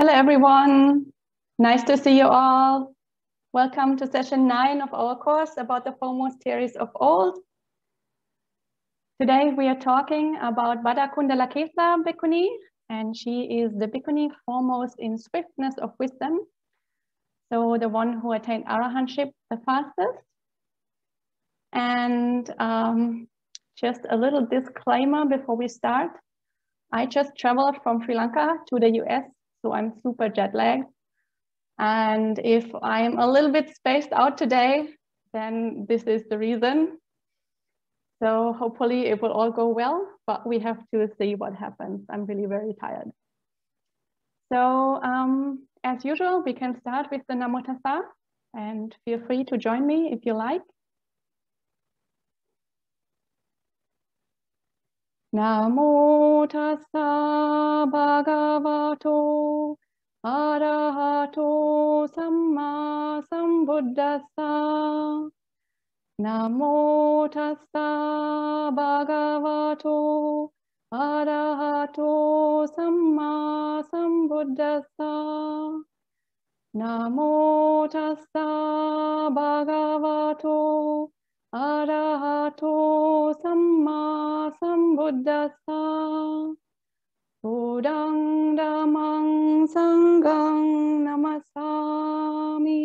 Hello, everyone. Nice to see you all. Welcome to session nine of our course about the foremost Theris of old. Today we are talking about Bhadda Kundalakesa Bhikkhuni, and she is the Bhikkhuni foremost in swiftness of wisdom. So the one who attained arahantship the fastest. And um, just a little disclaimer before we start. I just traveled from Sri Lanka to the US, so I'm super jet lagged. And if I'm a little bit spaced out today, then this is the reason. So hopefully it will all go well, but we have to see what happens. I'm really very tired. So um, as usual, we can start with the Namo Tassa and feel free to join me if you like. Namo tassa bhagavato arahato samma sambuddhassa. Namo tassa bhagavato arahato samma sambuddhassa. Namo tassa bhagavato arahato samma sambuddhassa buddhang dhammang sanghang namasami.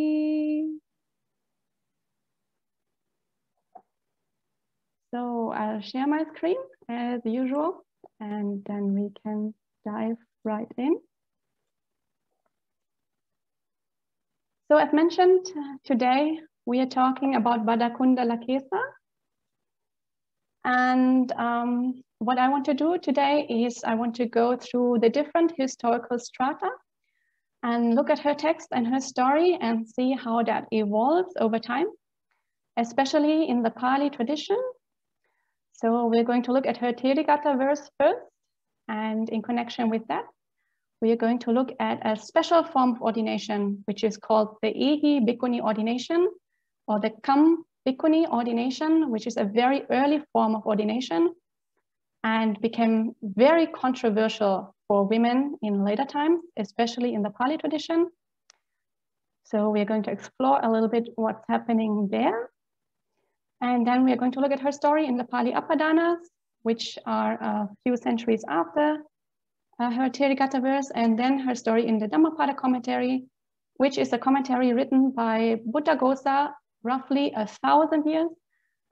So i'll share my screen as usual and then we can dive right in. So as mentioned uh, today we are talking about Bhadda Kundalakesa. And um, what I want to do today is I want to go through the different historical strata and look at her text and her story and see how that evolves over time, especially in the Pali tradition. So we're going to look at her Therigatha verse first, and in connection with that, we are going to look at a special form of ordination, which is called the Ehi Bhikkhuni ordination, or the Kam Bhikkhuni ordination, which is a very early form of ordination and became very controversial for women in later times, especially in the Pali tradition. So we are going to explore a little bit what's happening there. And then we are going to look at her story in the Pali Apadanas, which are a few centuries after uh, her Therigatha verse, and then her story in the Dhammapada commentary, which is a commentary written by Buddhaghosa roughly a thousand years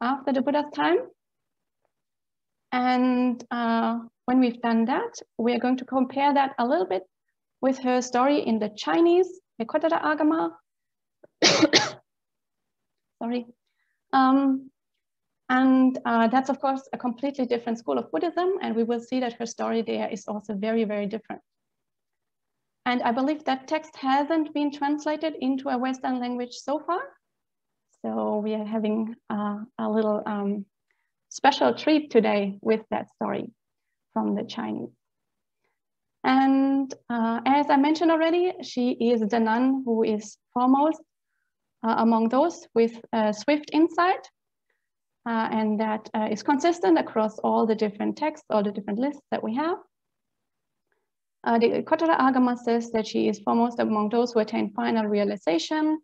after the Buddha's time. And uh, when we've done that, we are going to compare that a little bit with her story in the Chinese Ekottara Agama. Sorry. Um, and uh, that's, of course, a completely different school of Buddhism. And we will see that her story there is also very, very different. And I believe that text hasn't been translated into a Western language so far. So we are having uh, a little um, special treat today with that story from the Chinese. And uh, as I mentioned already, she is the nun who is foremost uh, among those with swift insight. Uh, and that uh, is consistent across all the different texts, all the different lists that we have. Uh, the Ekottara Agama says that she is foremost among those who attain final realization,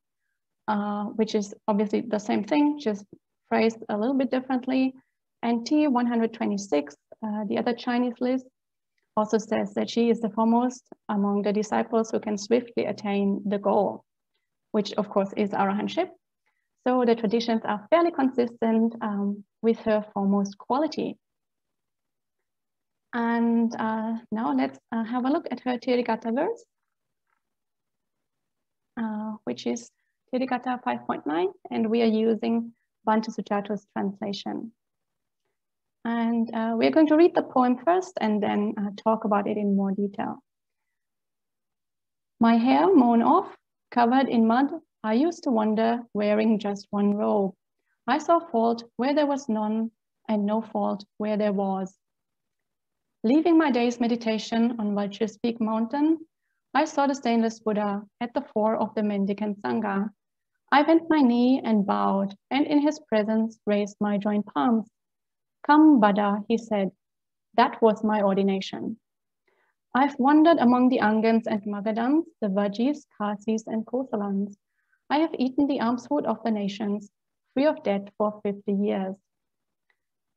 uh, which is obviously the same thing, just phrased a little bit differently. And T126, uh, the other Chinese list, also says that she is the foremost among the disciples who can swiftly attain the goal, which of course is arahantship. So the traditions are fairly consistent um, with her foremost quality. And uh, now let's uh, have a look at her Therigatha verse, uh, which is Therigatha 5.9, and we are using Bhante Sujato's translation. And uh, we're going to read the poem first and then uh, talk about it in more detail. My hair mown off, covered in mud, I used to wander wearing just one robe. I saw fault where there was none and no fault where there was. Leaving my day's meditation on Vulture's Peak Mountain, I saw the stainless Buddha at the fore of the mendicant Sangha I bent my knee and bowed, and in his presence raised my joint palms. Come, Bhadda, he said. That was my ordination. I've wandered among the Angans and Magadhans, the Vajis, Kasis, and Kosalans. I have eaten the alms food of the nations, free of debt for 50 years.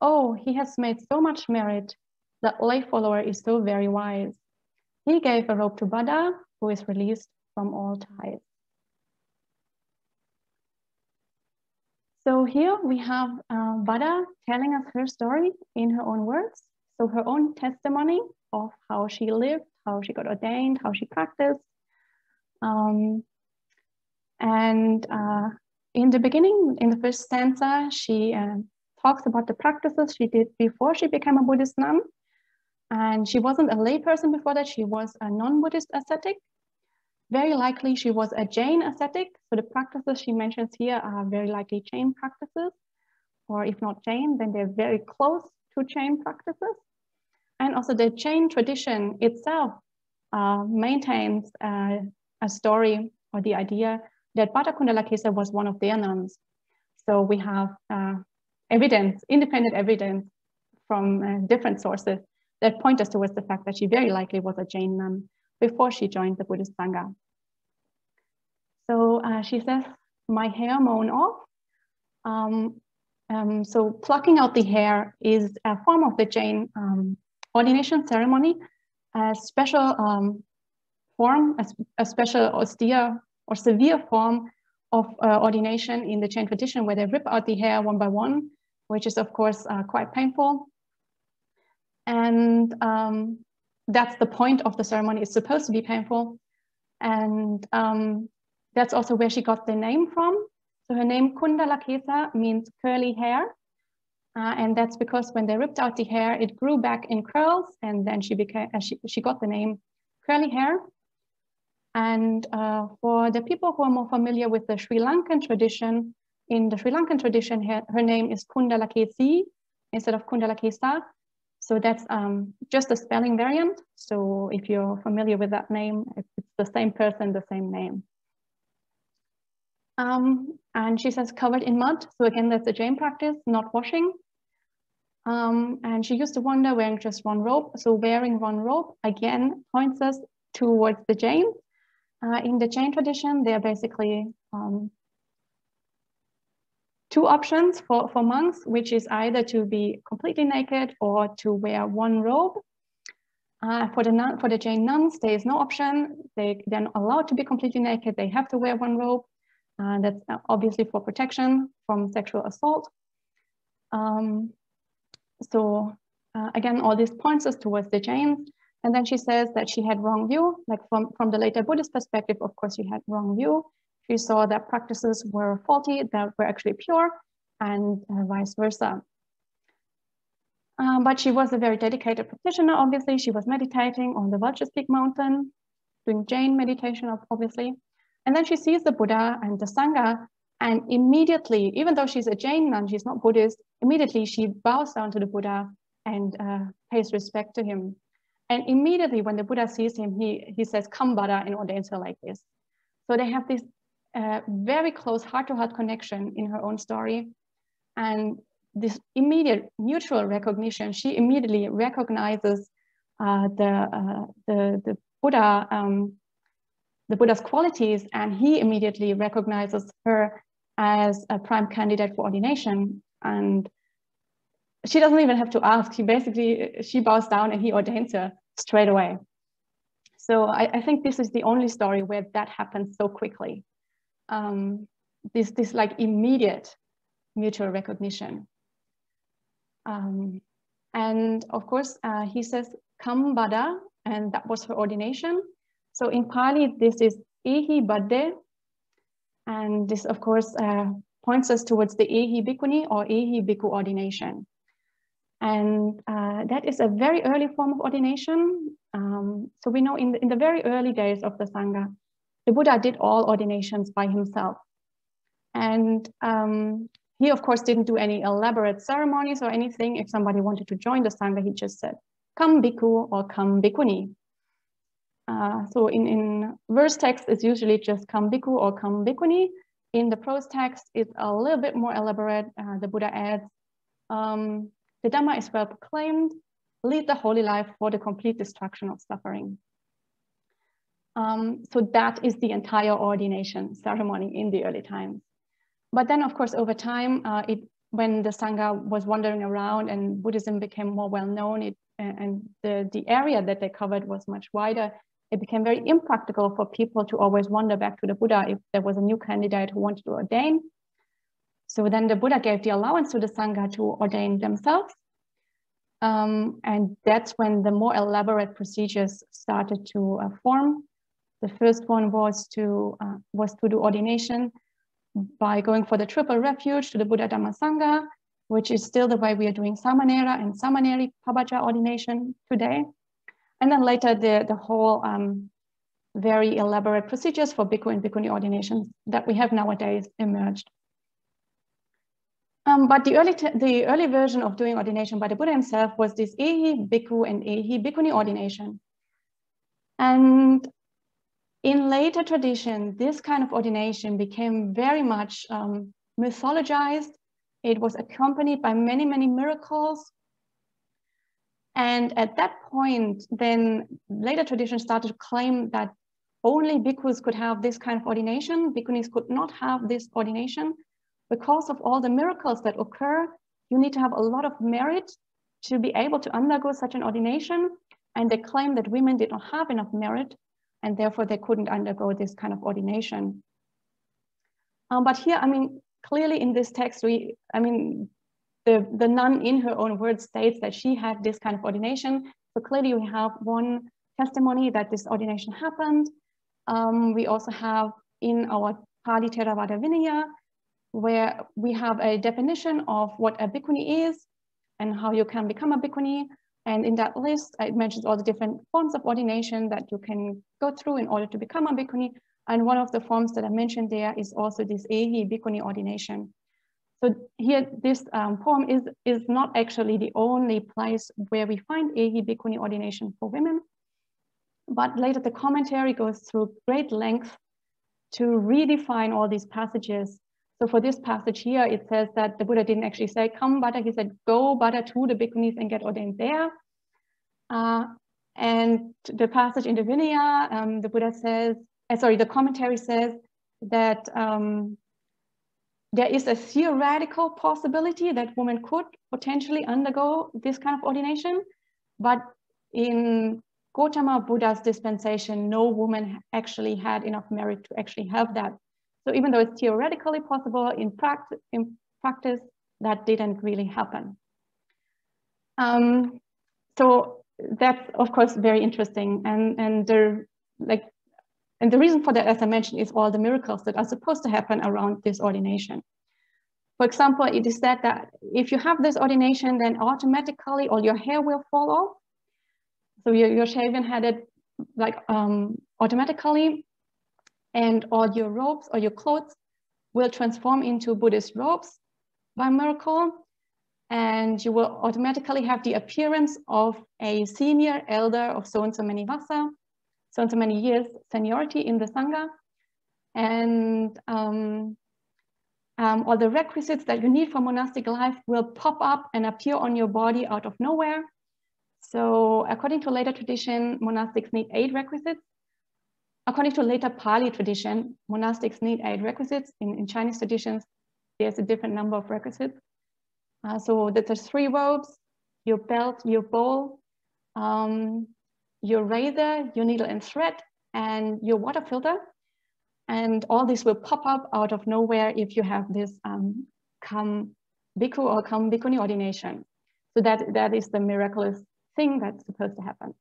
Oh, he has made so much merit. That lay follower is so very wise. He gave a robe to Bhadda, who is released from all ties. So here we have uh, Bhadda telling us her story in her own words. So her own testimony of how she lived, how she got ordained, how she practiced. Um, and uh, in the beginning, in the first stanza, she uh, talks about the practices she did before she became a Buddhist nun. And she wasn't a layperson before that, she was a non-Buddhist ascetic. Very likely she was a Jain ascetic. So the practices she mentions here are very likely Jain practices, or if not Jain, then they're very close to Jain practices. And also the Jain tradition itself uh, maintains uh, a story or the idea that Bhadda Kundalakesa was one of their nuns. So we have uh, evidence, independent evidence from uh, different sources that point us towards the fact that she very likely was a Jain nun before she joined the Buddhist Sangha. So uh, she says, my hair mown off. Um, um, so plucking out the hair is a form of the Jain um, ordination ceremony, a special um, form, a, a, special austere or severe form of uh, ordination in the Jain tradition where they rip out the hair one by one, which is of course uh, quite painful. And um, that's the point of the ceremony. It's supposed to be painful. And um, that's also where she got the name from. So her name Kundalakesa means curly hair. Uh, and that's because when they ripped out the hair, it grew back in curls, and then she became uh, she, she got the name curly hair. And uh, for the people who are more familiar with the Sri Lankan tradition, in the Sri Lankan tradition, her, her name is Kundalakesi instead of Kundalakesa. So that's um, just a spelling variant. So if you're familiar with that name, it's the same person, the same name. Um, and she says covered in mud. So again, that's a Jain practice, not washing. Um, and she used to wander wearing just one robe. So wearing one robe, again, points us towards the Jain. Uh, in the Jain tradition, they are basically um, two options for, for monks, which is either to be completely naked or to wear one robe. Uh, for the nun, for the Jain nuns, there is no option. They, they're not allowed to be completely naked. They have to wear one robe. Uh, that's obviously for protection from sexual assault. Um, so uh, again, all this points us towards the Jains. And then she says that she had wrong view, like from, from the later Buddhist perspective, of course, she had wrong view. She saw that practices were faulty, that were actually pure, and uh, vice versa. Um, but she was a very dedicated practitioner, obviously. She was meditating on the Vultures Peak mountain, doing Jain meditation, obviously. And then she sees the Buddha and the Sangha, and immediately, even though she's a Jain nun, she's not Buddhist, immediately she bows down to the Buddha and uh, pays respect to him. And immediately when the Buddha sees him, he, he says, come Bhadda, and ordains her like this. So they have this uh, very close heart-to-heart connection in her own story. And this immediate mutual recognition, she immediately recognizes uh, the, uh, the, the Buddha um, the Buddha's qualities, and he immediately recognizes her as a prime candidate for ordination. And she doesn't even have to ask. He basically, she bows down and he ordains her straight away. So I, I think this is the only story where that happens so quickly. Um, this, this like immediate mutual recognition. Um, and of course, uh, he says, come Bhadda, and that was her ordination. So in Pali, this is Ehi Bhadde, and this of course uh, points us towards the Ehi Bhikkhuni or Ehi Bhikkhu ordination. And uh, that is a very early form of ordination. Um, so we know in the, in the very early days of the Sangha, the Buddha did all ordinations by himself. And um, he, of course, didn't do any elaborate ceremonies or anything. If somebody wanted to join the Sangha, he just said, come bhikkhu or come bhikkhuni. Uh, so in, in verse text, it's usually just come bhikkhu or come bhikkhuni. In the prose text, it's a little bit more elaborate. Uh, the Buddha adds, um, the Dhamma is well proclaimed, lead the holy life for the complete destruction of suffering. Um, so that is the entire ordination ceremony in the early times. But then, of course, over time, uh, it, when the Sangha was wandering around and Buddhism became more well known, it, and the, the area that they covered was much wider, it became very impractical for people to always wander back to the Buddha if there was a new candidate who wanted to ordain. So then the Buddha gave the allowance to the Sangha to ordain themselves. Um, and that's when the more elaborate procedures started to uh, form. The first one was to, uh, was to do ordination by going for the triple refuge to the Buddha Dhamma Sangha, which is still the way we are doing Samanera and Samaneri Pabbajja ordination today. And then later the, the whole um, very elaborate procedures for Bhikkhu and Bhikkhuni ordinations that we have nowadays emerged. Um, but the early, the early version of doing ordination by the Buddha himself was this Ehi Bhikkhu and Ehi Bhikkhuni ordination. And in later tradition, this kind of ordination became very much um, mythologized. It was accompanied by many, many miracles. And at that point, then later tradition started to claim that only bhikkhus could have this kind of ordination. Bhikkhunis could not have this ordination. Because of all the miracles that occur, you need to have a lot of merit to be able to undergo such an ordination. And they claim that women did not have enough merit and therefore they couldn't undergo this kind of ordination. Um, but here, I mean, clearly in this text, we, I mean, the, the nun in her own words states that she had this kind of ordination. So clearly we have one testimony that this ordination happened. Um, we also have in our Pali Theravada Vinaya, where we have a definition of what a bhikkhuni is and how you can become a bhikkhuni. And in that list, it mentions all the different forms of ordination that you can go through in order to become a bhikkhuni. And one of the forms that I mentioned there is also this Ehi bhikkhuni ordination. So here, this um, poem is, is not actually the only place where we find Ehi bhikkhuni ordination for women. But later the commentary goes through great length to redefine all these passages. So for this passage here, it says that the Buddha didn't actually say, come Bhadda, he said, go Bhadda to the bhikkhunis and get ordained there. Uh, and the passage in the Vinaya, um, the Buddha says, uh, sorry, the commentary says that um, there is a theoretical possibility that women could potentially undergo this kind of ordination, but in Gautama Buddha's dispensation, no woman actually had enough merit to actually have that. So even though it's theoretically possible, in, practice, in practice that didn't really happen. Um, so that's of course very interesting, and and the like, and the reason for that, as I mentioned, is all the miracles that are supposed to happen around this ordination. For example, it is said that if you have this ordination, then automatically all your hair will fall off. So you're, you're shaven headed like um, automatically and all your robes or your clothes will transform into Buddhist robes by miracle. And you will automatically have the appearance of a senior elder of so and so many vasa, so and so many years seniority in the Sangha. And um, um, all the requisites that you need for monastic life will pop up and appear on your body out of nowhere. So according to later tradition, monastics need eight requisites. According to later Pali tradition, monastics need eight requisites. In, in Chinese traditions, there's a different number of requisites. Uh, so there's three robes, your belt, your bowl, um, your razor, your needle and thread, and your water filter. And all this will pop up out of nowhere if you have this um, come bhikkhu or come bhikkhuni ordination. So that, that is the miraculous thing that's supposed to happen.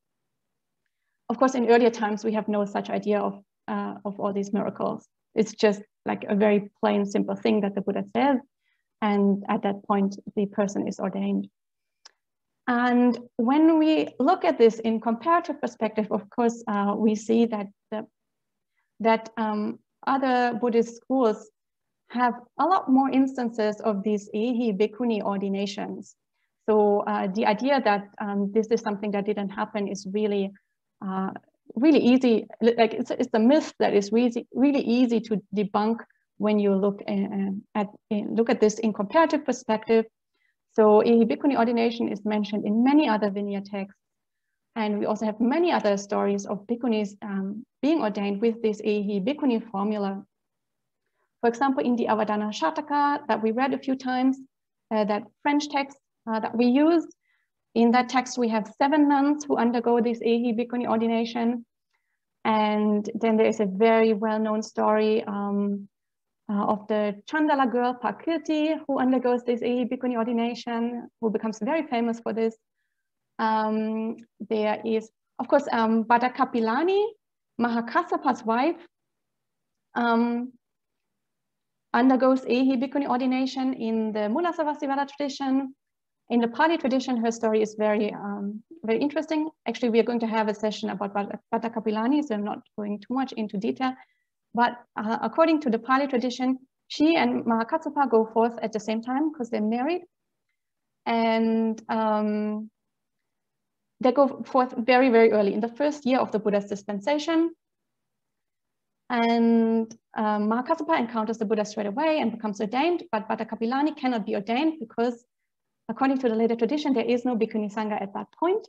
Of course, in earlier times, we have no such idea of, uh, of all these miracles. It's just like a very plain, simple thing that the Buddha says. And at that point, the person is ordained. And when we look at this in comparative perspective, of course, uh, we see that the, that um, other Buddhist schools have a lot more instances of these ehi bhikkhuni ordinations. So uh, the idea that um, this is something that didn't happen is really uh, really easy, like it's, it's a myth that is really, really easy to debunk when you look uh, at, look at this in comparative perspective. So Ehi Bhikkhuni ordination is mentioned in many other Vinaya texts. And we also have many other stories of bhikkhunis um, being ordained with this Ehi Bhikkhuni formula. For example, in the Avadana Shataka that we read a few times, uh, that French text uh, that we used, in that text we have seven nuns who undergo this Ehi Bhikkhuni ordination. And then there is a very well-known story um, uh, of the Chandala girl Prakriti, who undergoes this Ehi Bhikkhuni ordination, who becomes very famous for this. Um, there is, of course, um, Bhadda Kapilani, Mahakassapa's wife, um, undergoes Ehi Bhikkhuni ordination in the Mulasarvastivada tradition. In the Pali tradition, her story is very, um, very interesting. Actually, we are going to have a session about Bhadda Kapilani, so I'm not going too much into detail. But uh, according to the Pali tradition, she and Mahakassapa go forth at the same time because they're married. And um, they go forth very, very early in the first year of the Buddha's dispensation. And um, Mahakassapa encounters the Buddha straight away and becomes ordained, but Bhadda Kapilani cannot be ordained because according to the later tradition, there is no Bhikkhuni Sangha at that point.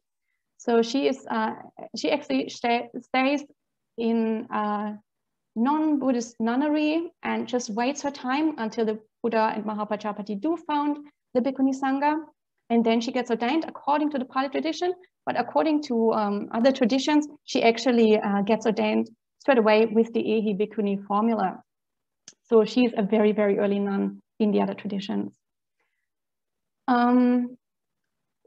So she is, uh, she actually stay, stays in uh, non-Buddhist nunnery and just waits her time until the Buddha and Mahapajapati do found the Bhikkhuni Sangha. And then she gets ordained according to the Pali tradition. But according to um, other traditions, she actually uh, gets ordained straight away with the Ehi Bhikkhuni formula. So she's a very, very early nun in the other traditions. Um,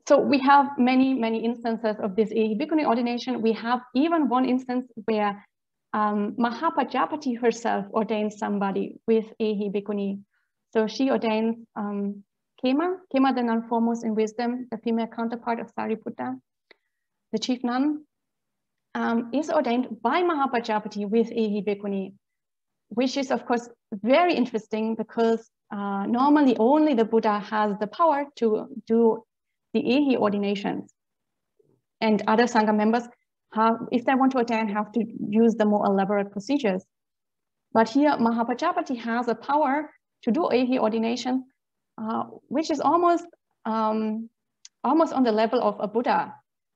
so we have many, many instances of this Ehi Bhikkhuni ordination. We have even one instance where um, Mahapajapati herself ordains somebody with Ehi Bhikkhuni. So she ordains um, Khema, Khema the nun foremost in wisdom, the female counterpart of Sariputta, the chief nun, um, is ordained by Mahapajapati with Ehi Bhikkhuni, which is of course very interesting because uh, normally only the Buddha has the power to do the Ehi ordinations. And other Sangha members have, if they want to attend, have to use the more elaborate procedures. But here, Mahapajapati has a power to do Ehi ordination, uh, which is almost, um, almost on the level of a Buddha.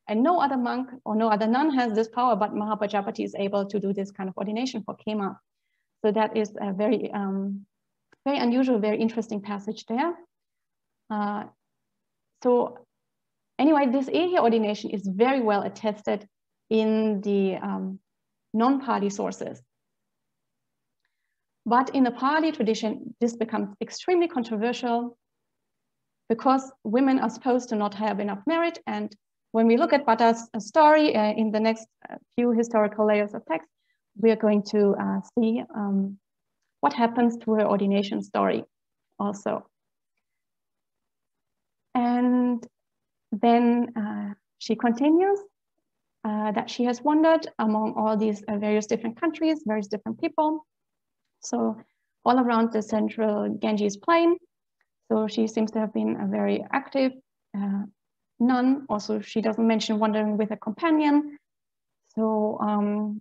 And no other monk or no other nun has this power, but Mahapajapati is able to do this kind of ordination for Khema. So that is a very, um, very unusual, very interesting passage there. Uh, so anyway, this Ehi ordination is very well attested in the um, non-Pali sources. But in the Pali tradition, this becomes extremely controversial because women are supposed to not have enough merit. And when we look at Bhadda's uh, story uh, in the next uh, few historical layers of text, we are going to uh, see um, what happens to her ordination story also. And then uh, she continues uh, that she has wandered among all these uh, various different countries, various different people. So all around the central Ganges plain. So she seems to have been a very active uh, nun. Also, she doesn't mention wandering with a companion. So um,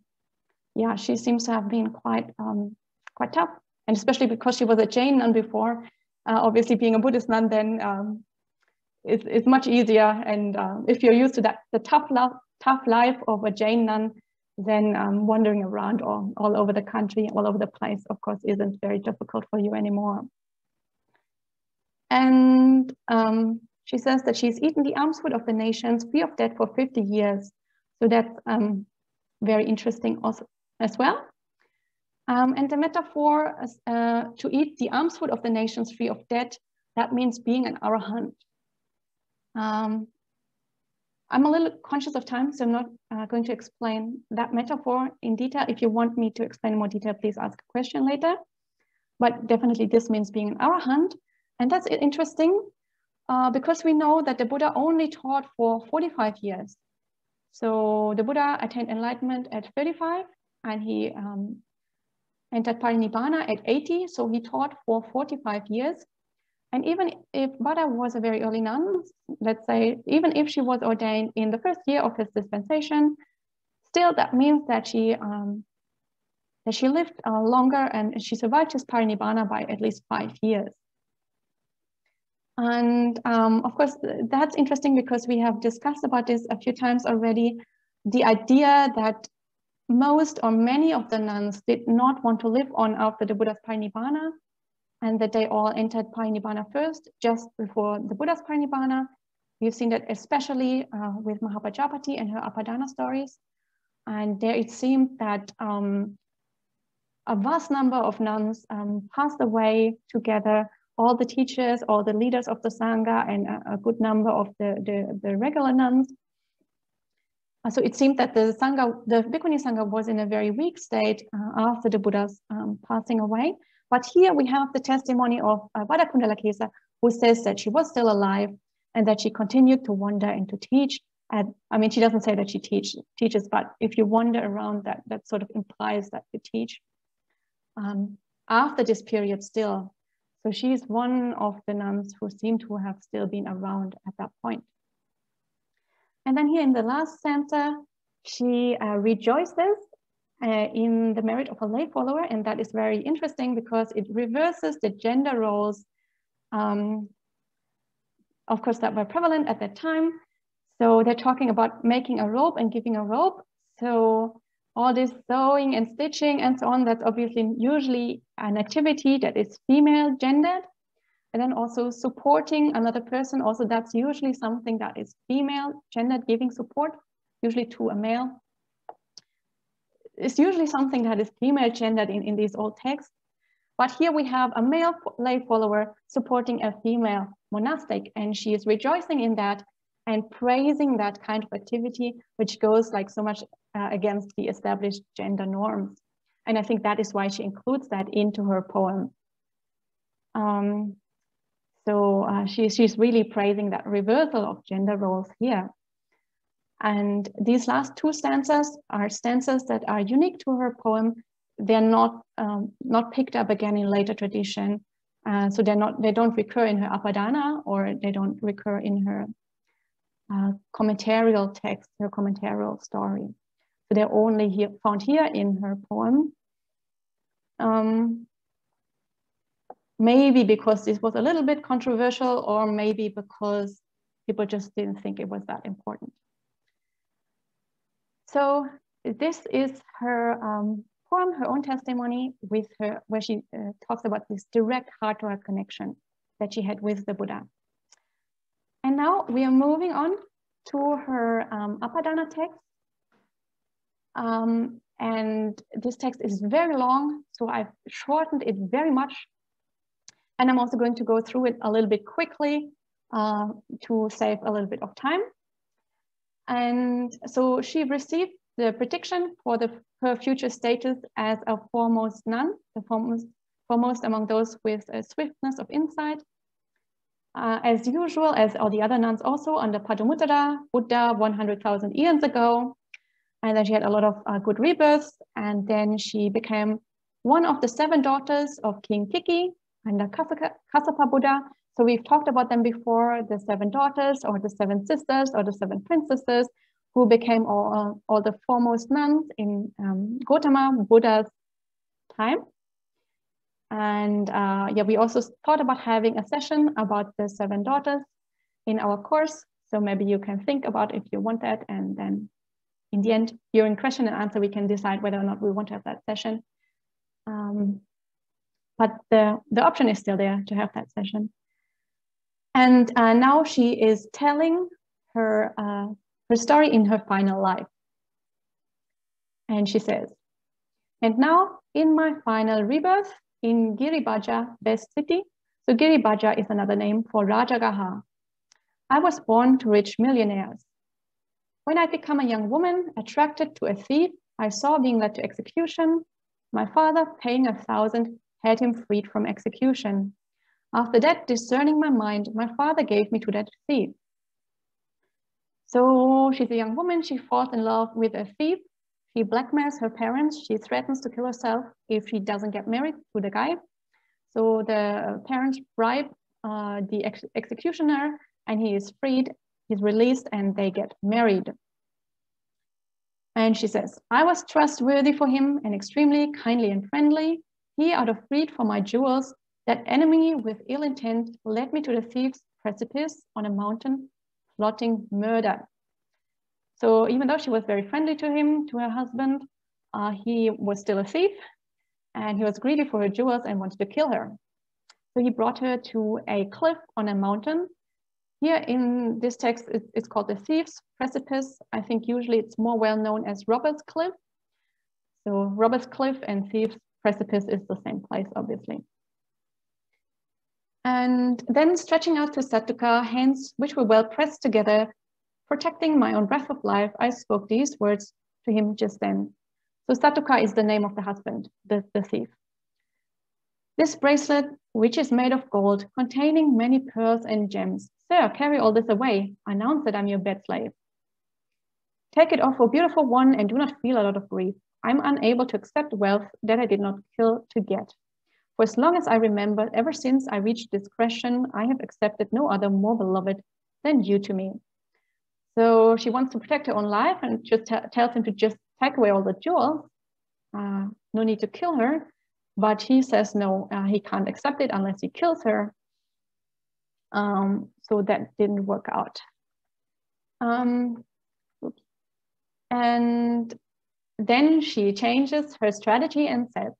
yeah, she seems to have been quite um, quite tough, and especially because she was a Jain nun before. Uh, obviously, being a Buddhist nun, then um, it's, it's much easier. And uh, if you're used to that, the tough tough life of a Jain nun, then um, wandering around all, all over the country, all over the place, of course, isn't very difficult for you anymore. And um, she says that she's eaten the alms food of the nations free of debt for 50 years. So that's um, very interesting also as well. Um, and the metaphor uh, to eat the alms food of the nations free of debt, that means being an arahant. Um, I'm a little conscious of time, so I'm not uh, going to explain that metaphor in detail. If you want me to explain more detail, please ask a question later. But definitely this means being an arahant. And that's interesting uh, because we know that the Buddha only taught for 45 years. So the Buddha attained enlightenment at 35 and he um, entered parinibbana at 80. So he taught for 45 years. And even if Bhadda was a very early nun, let's say, even if she was ordained in the first year of his dispensation, still that means that she um, that she lived uh, longer and she survived his parinibbana by at least five years. And um, of course, that's interesting because we have discussed about this a few times already. The idea that most or many of the nuns did not want to live on after the Buddha's parinibbana and that they all entered parinibbana first, just before the Buddha's parinibbana. We've seen that especially uh, with Mahapajapati and her Apadana stories. And there it seemed that um, a vast number of nuns um, passed away together, all the teachers, all the leaders of the Sangha, and a, a good number of the, the, the regular nuns. Uh, so it seemed that the Sangha, the Bhikkhuni Sangha was in a very weak state uh, after the Buddha's um, passing away. But here we have the testimony of uh, Bhadda Kundalakesa, who says that she was still alive and that she continued to wander and to teach. I mean, she doesn't say that she teach, teaches, but if you wander around that, that sort of implies that you teach. Um, after this period still. So she's one of the nuns who seem to have still been around at that point. And then here in the last stanza, she uh, rejoices uh, in the merit of a lay follower. And that is very interesting because it reverses the gender roles, um, of course, that were prevalent at that time. So they're talking about making a robe and giving a robe. So all this sewing and stitching and so on, that's obviously usually an activity that is female gendered. And then also supporting another person, also that's usually something that is female gendered, giving support, usually to a male. It's usually something that is female gendered in, in these old texts. But here we have a male lay follower supporting a female monastic, and she is rejoicing in that and praising that kind of activity, which goes like so much uh, against the established gender norms. And I think that is why she includes that into her poem. Um, so uh, she, she's really praising that reversal of gender roles here. And these last two stanzas are stanzas that are unique to her poem. They're not, um, not picked up again in later tradition. Uh, so they're not, they don't recur in her Apadana or they don't recur in her uh, commentarial text, her commentarial story. So they're only here, found here in her poem. Um, maybe because this was a little bit controversial or maybe because people just didn't think it was that important. So this is her um, poem, her own testimony with her, where she uh, talks about this direct heart-to-heart connection that she had with the Buddha. And now we are moving on to her um, Apadana text. Um, and this text is very long, so I've shortened it very much and I'm also going to go through it a little bit quickly uh, to save a little bit of time. And so she received the prediction for the, her future status as a foremost nun, the foremost, foremost among those with a swiftness of insight. Uh, as usual, as all the other nuns also under Padumuttara, Buddha 100,000 eons ago. And then she had a lot of uh, good rebirths. And then she became one of the seven daughters of King Kiki, and the Kassapa Buddha. So we've talked about them before, the seven daughters or the seven sisters or the seven princesses who became all, all the foremost nuns in um, Gautama Buddha's time. And uh, yeah, we also thought about having a session about the seven daughters in our course. So maybe you can think about if you want that. And then in the end, during question and answer, we can decide whether or not we want to have that session. Um, but the, the option is still there to have that session. And uh, now she is telling her, uh, her story in her final life. And she says, and now in my final rebirth in Giribhaja, Best City. So Giribhaja is another name for Rajagaha. I was born to rich millionaires. When I become a young woman attracted to a thief, I saw being led to execution, my father paying a thousand had him freed from execution. After that, discerning my mind, my father gave me to that thief. So she's a young woman, she falls in love with a thief. She blackmails her parents. She threatens to kill herself if she doesn't get married to the guy. So the parents bribe uh, the ex executioner and he is freed, he's released and they get married. And she says, I was trustworthy for him and extremely kindly and friendly. He, out of greed for my jewels, that enemy with ill intent led me to the thieves precipice on a mountain, plotting murder. So even though she was very friendly to him, to her husband, uh, he was still a thief and he was greedy for her jewels and wanted to kill her. So he brought her to a cliff on a mountain. Here in this text, it's called the Thief's Precipice. I think usually it's more well known as Robbers Cliff. So Robbers Cliff and Thief's Precipice is the same place, obviously. And then stretching out to Satuka, hands which were well pressed together, protecting my own breath of life, I spoke these words to him just then. So Satuka is the name of the husband, the, the thief. This bracelet, which is made of gold, containing many pearls and gems. Sir, carry all this away. Announce that I'm your bed slave. Take it off, O beautiful one, and do not feel a lot of grief. I'm unable to accept wealth that I did not kill to get. For as long as I remember, ever since I reached discretion, I have accepted no other more beloved than you to me. So she wants to protect her own life and just tells him to just take away all the jewels. Uh, no need to kill her. But he says no, uh, he can't accept it unless he kills her. Um, so that didn't work out. Um, and then she changes her strategy and says,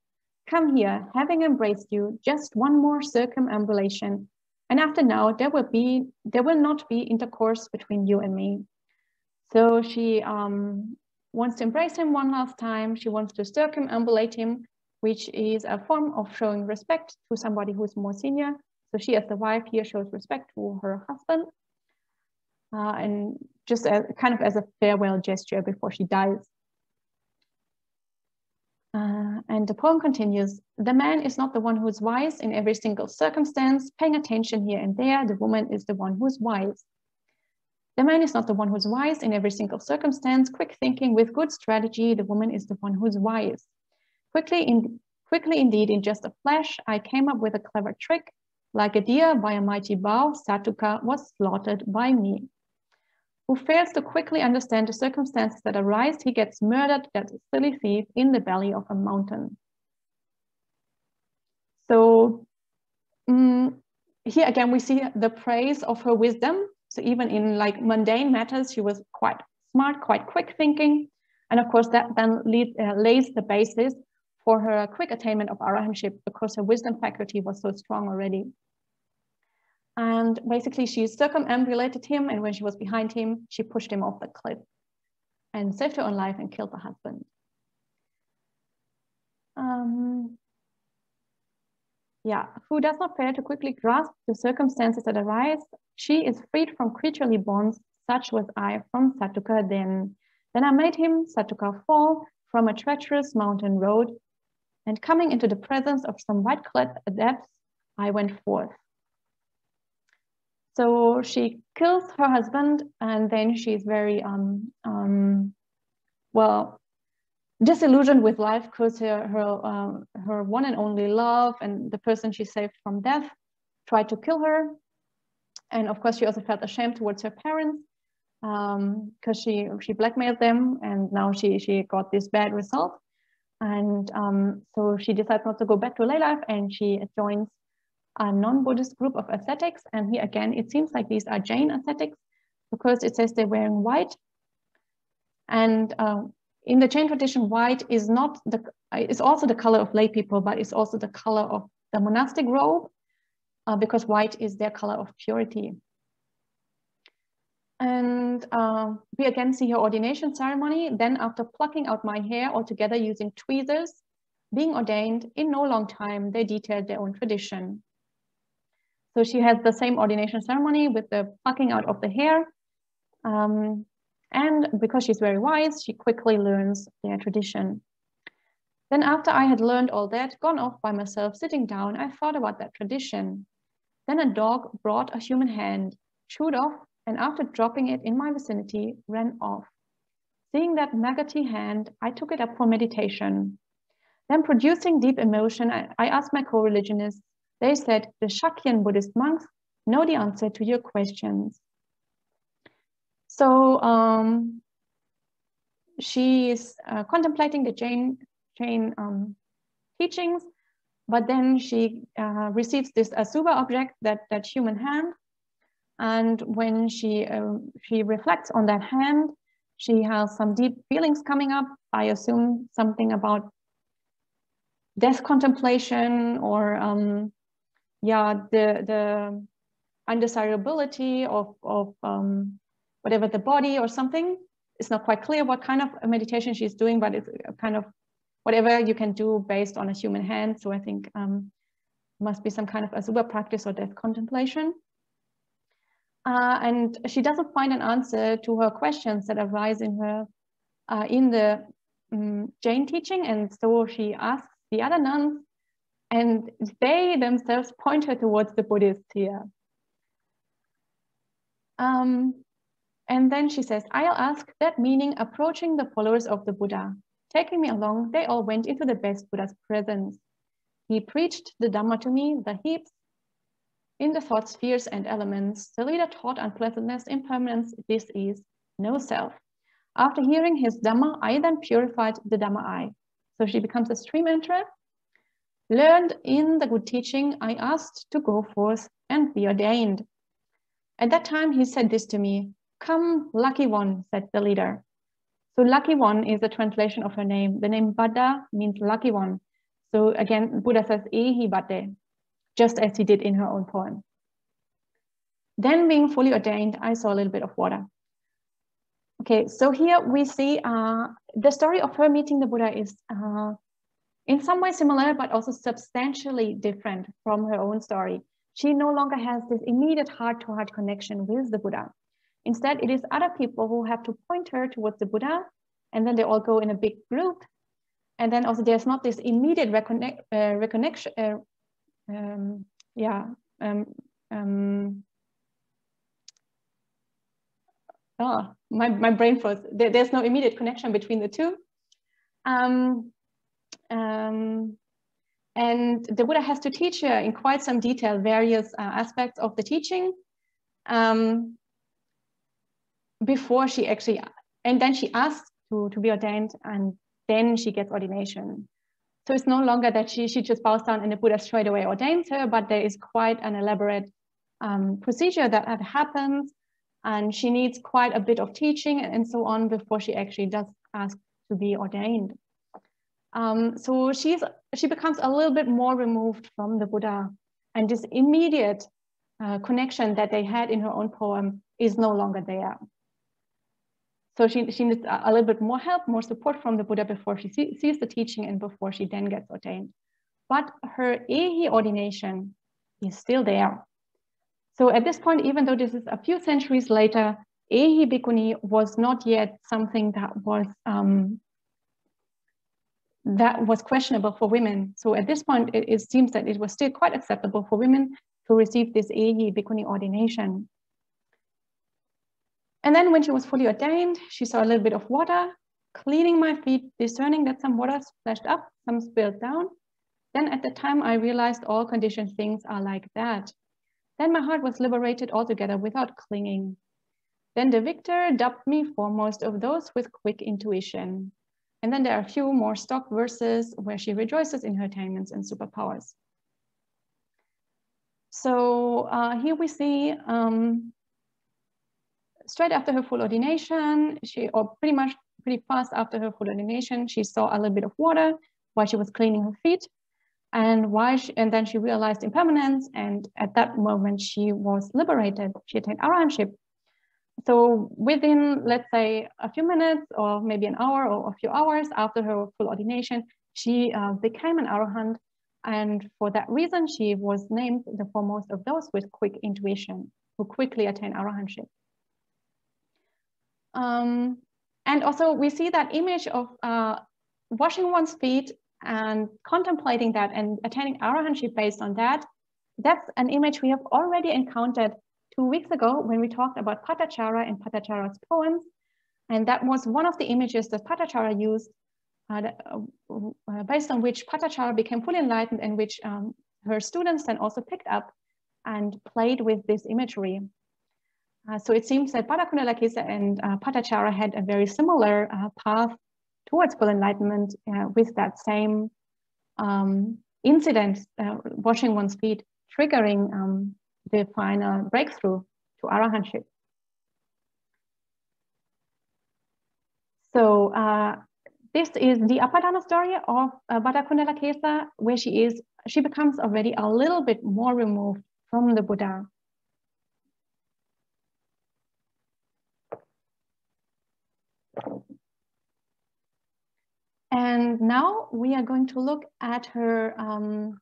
Come here, having embraced you, just one more circumambulation. And after now, there will be there will not be intercourse between you and me. So she um, wants to embrace him one last time. She wants to circumambulate him, which is a form of showing respect to somebody who's more senior. So she, as the wife, here shows respect to her husband, uh, and just as, kind of as a farewell gesture before she dies. Uh, and the poem continues, the man is not the one who's wise in every single circumstance, paying attention here and there, the woman is the one who's wise. The man is not the one who's wise in every single circumstance, quick thinking with good strategy, the woman is the one who's wise. Quickly, in, quickly indeed, in just a flash, I came up with a clever trick. Like a deer by a mighty bow, Satuka was slaughtered by me who fails to quickly understand the circumstances that arise, he gets murdered, that silly thief, in the belly of a mountain. So um, here again, we see the praise of her wisdom. So even in like mundane matters, she was quite smart, quite quick thinking. And of course, that then lead, uh, lays the basis for her quick attainment of arahantship because her wisdom faculty was so strong already. And basically she circumambulated him. And when she was behind him, she pushed him off the cliff and saved her own life and killed the husband. Um, yeah, who does not fail to quickly grasp the circumstances that arise, she is freed from creaturely bonds, such was I from Satuka then. Then I made him, Satuka, fall from a treacherous mountain road, and coming into the presence of some white-clad adepts, I went forth. So she kills her husband, and then she's very um, um, well disillusioned with life because her her uh, her one and only love and the person she saved from death tried to kill her, and of course she also felt ashamed towards her parents because um, she she blackmailed them, and now she she got this bad result, and um, so she decides not to go back to lay life, and she joins a non-Buddhist group of ascetics. And here again, it seems like these are Jain ascetics because it says they're wearing white. And uh, in the Jain tradition, white is not the, it's also the color of lay people, but it's also the color of the monastic robe uh, because white is their color of purity. And uh, we again see her ordination ceremony. Then after plucking out my hair altogether using tweezers, being ordained in no long time, they detailed their own tradition. So she has the same ordination ceremony with the plucking out of the hair. Um, and because she's very wise, she quickly learns their tradition. Then after I had learned all that, gone off by myself, sitting down, I thought about that tradition. Then a dog brought a human hand, chewed off, and after dropping it in my vicinity, ran off. Seeing that maggoty hand, I took it up for meditation. Then producing deep emotion, I, I asked my co-religionists, they said the Shakyan Buddhist monks know the answer to your questions. So um, she is uh, contemplating the Jain, Jain um, teachings, but then she uh, receives this Asubha object, that, that human hand, And when she, um, she reflects on that hand, she has some deep feelings coming up. I assume something about death contemplation or um, yeah, the, the undesirability of, of um, whatever the body or something. It's not quite clear what kind of meditation she's doing, but it's kind of whatever you can do based on a human hand. So I think um, must be some kind of asubha practice or death contemplation. Uh, and she doesn't find an answer to her questions that arise in her uh, in the um, Jain teaching, and so she asks the other nuns, and they themselves pointed towards the Buddhists here. Um, and then she says, I'll ask that meaning approaching the followers of the Buddha. Taking me along, they all went into the best Buddha's presence. He preached the Dhamma to me, the heaps, in the thought spheres and elements. The leader taught unpleasantness, impermanence, dis-ease, no self. After hearing his Dhamma, eye then purified the Dhamma I. So she becomes a stream enterer. Learned in the good teaching, I asked to go forth and be ordained. At that time, he said this to me, Come, lucky one, said the leader. So lucky one is a translation of her name. The name Bhadda means lucky one. So again, Buddha says ehi bhadde, just as he did in her own poem. Then being fully ordained, I saw a little bit of water. Okay, so here we see uh, the story of her meeting the Buddha is uh, in some way similar, but also substantially different from her own story. She no longer has this immediate heart-to-heart connection with the Buddha. Instead, it is other people who have to point her towards the Buddha, and then they all go in a big group. And then also there's not this immediate reconnect, uh, reconnection, uh, um, yeah, um, um, oh, my, my brain froze. There, there's no immediate connection between the two. Um, um, and the Buddha has to teach her in quite some detail various uh, aspects of the teaching. Um, before she actually, and then she asks to, to be ordained and then she gets ordination. So it's no longer that she, she just bows down and the Buddha straight away ordains her, but there is quite an elaborate um, procedure that, that happens. And she needs quite a bit of teaching and so on before she actually does ask to be ordained. Um, so she's, she becomes a little bit more removed from the Buddha and this immediate uh, connection that they had in her own poem is no longer there. So she, she needs a, little bit more help, more support from the Buddha before she see, sees the teaching and before she then gets ordained. But her ehi ordination is still there. So at this point, even though this is a few centuries later, ehi bhikkhuni was not yet something that was um, that was questionable for women. So at this point, it, it, seems that it was still quite acceptable for women to receive this ehi bhikkhuni ordination. And then when she was fully ordained, she saw a little bit of water, cleaning my feet, discerning that some water splashed up, some spilled down. Then at the time, I realized all conditioned things are like that. Then my heart was liberated altogether without clinging. Then the victor dubbed me foremost of those with quick intuition. And then there are a few more stock verses where she rejoices in her attainments and superpowers. So uh, here we see um, straight after her full ordination, she, or pretty much pretty fast after her full ordination, she saw a little bit of water while she was cleaning her feet. And why she, and then she realized impermanence. And at that moment, she was liberated. She attained arahantship. So within, let's say, a few minutes or maybe an hour or a few hours after her full ordination, she uh, became an arahant. And for that reason, she was named the foremost of those with quick intuition who quickly attain arahantship. Um, and also we see that image of uh, washing one's feet and contemplating that and attaining arahantship based on that. That's an image we have already encountered two weeks ago when we talked about Patachara and Patachara's poems. And that was one of the images that Patachara used uh, uh, based on which Patachara became fully enlightened and which um, her students then also picked up and played with this imagery. Uh, so it seems that Bhadda Kundalakesa and uh, Patachara had a very similar uh, path towards full enlightenment uh, with that same um, incident, uh, washing one's feet, triggering um, the final breakthrough to arahantship. So uh, this is the Apadana story of uh, Bhadda Kundalakesa, where she is, she becomes already a little bit more removed from the Buddha. And now we are going to look at her um,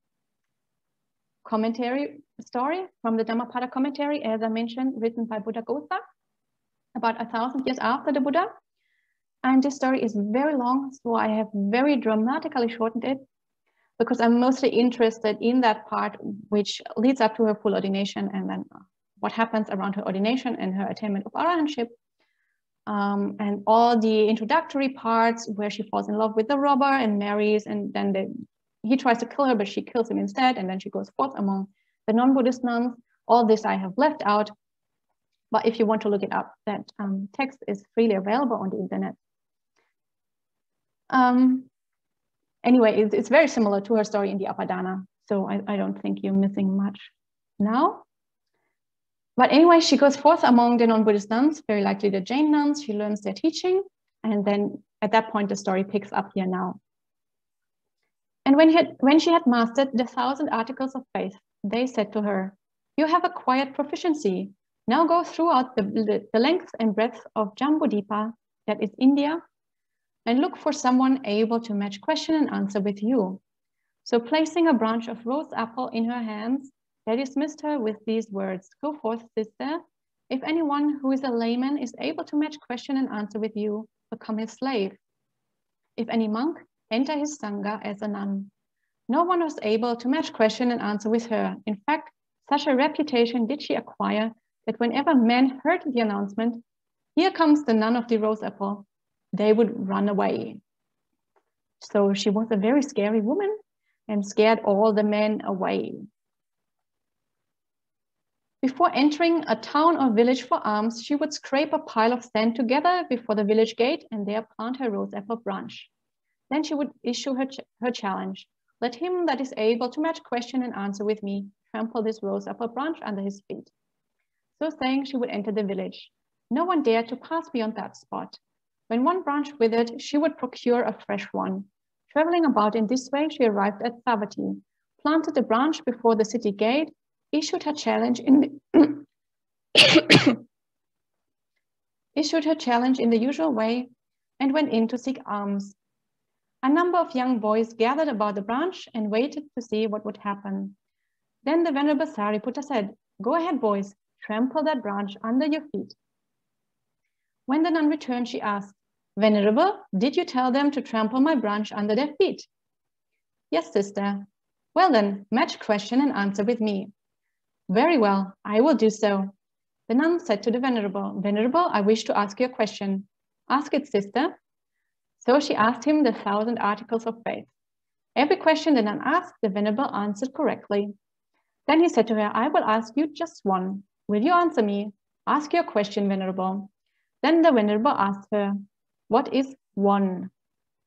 commentary story from the Dhammapada commentary, as I mentioned, written by Buddha Buddhaghosa, about a thousand years after the Buddha. And this story is very long, so I have very dramatically shortened it because I'm mostly interested in that part which leads up to her full ordination and then what happens around her ordination and her attainment of arahantship. Um, and all the introductory parts where she falls in love with the robber and marries and then they, he tries to kill her, but she kills him instead. And then she goes forth among the non-Buddhist nuns. All this I have left out. But if you want to look it up, that um, text is freely available on the internet. Um, anyway, it's, it's, very similar to her story in the Apadana. So I, I don't think you're missing much now. But anyway, she goes forth among the non-Buddhist nuns, very likely the Jain nuns. She learns their teaching. And then at that point, the story picks up here now. And when, had, when she had mastered the thousand articles of faith, they said to her, You have acquired proficiency. Now go throughout the, the, length and breadth of Jambudvipa, that is India, and look for someone able to match question and answer with you. So placing a branch of rose apple in her hands, they dismissed her with these words, Go forth, sister. If anyone who is a layman is able to match question and answer with you, become his slave. If any monk, enter his sangha as a nun. No one was able to match question and answer with her. In fact, such a reputation did she acquire that whenever men heard the announcement, here comes the nun of the rose apple, they would run away. So she was a very scary woman and scared all the men away. Before entering a town or village for alms, she would scrape a pile of sand together before the village gate and there plant her rose apple branch. Then she would issue her, ch her challenge. Let him that is able to match question and answer with me trample this rose apple branch under his feet. So saying, she would enter the village. No one dared to pass beyond that spot. When one branch withered, she would procure a fresh one. Traveling about in this way, she arrived at Savatthi, planted a branch before the city gate, issued her challenge in the issued her challenge in the usual way, and went in to seek alms. A number of young boys gathered about the branch and waited to see what would happen. Then the Venerable Sariputta said, Go ahead, boys, trample that branch under your feet. When the nun returned, she asked, Venerable, did you tell them to trample my branch under their feet? Yes, sister. Well then, match question and answer with me. Very well, I will do so. The nun said to the Venerable, Venerable, I wish to ask you a question. Ask it, sister. So she asked him the thousand articles of faith. Every question the nun asked, the Venerable answered correctly. Then he said to her, I will ask you just one. Will you answer me? Ask your question, Venerable. Then the Venerable asked her, what is one?